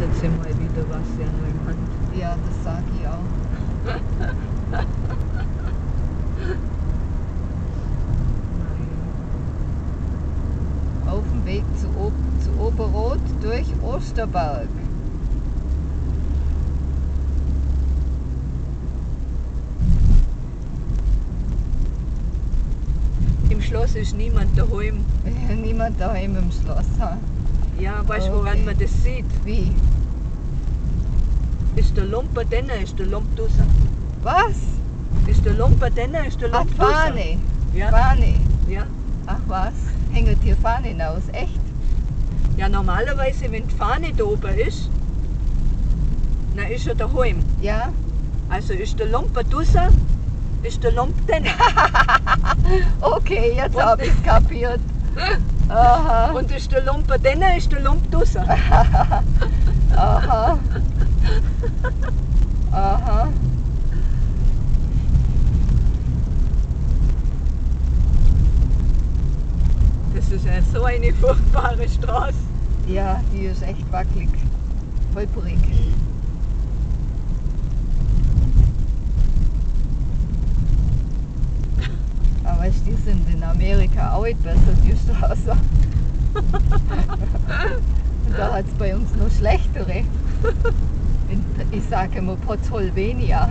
jetzt mal wieder was ja Hand. Ja, das sag ich auch. Auf dem Weg zu, Ob zu Oberrot durch Osterberg. Im Schloss ist niemand daheim. Niemand daheim im Schloss. Ha? Ja, weißt du, woran Okay. man das sieht? Wie? Ist der Lumper denne, ist der Lump draussen. Was? Ist der Lumper denne, ist der Ach, Lump draussen. Fahne. Ja, Fahne. ja. Ach was? Hängt hier Fahnen aus? Echt? ja, normalerweise, wenn die Fahne da oben ist, dann ist er daheim. Ja? Also ist der Lumper draussen, ist der Lump denne. Okay, jetzt Und- hab ich's kapiert. Aha. Und ist der Lumper denne, ist der Lump draussen. Aha. Aha. Das ist ja so eine furchtbare Straße. Ja, die ist echt wackelig. Holprig. Aber weißt, die sind in Amerika auch nicht besser, die Straße. Da hat es bei uns noch schlechtere. Ich sage immer Pozzolvenia.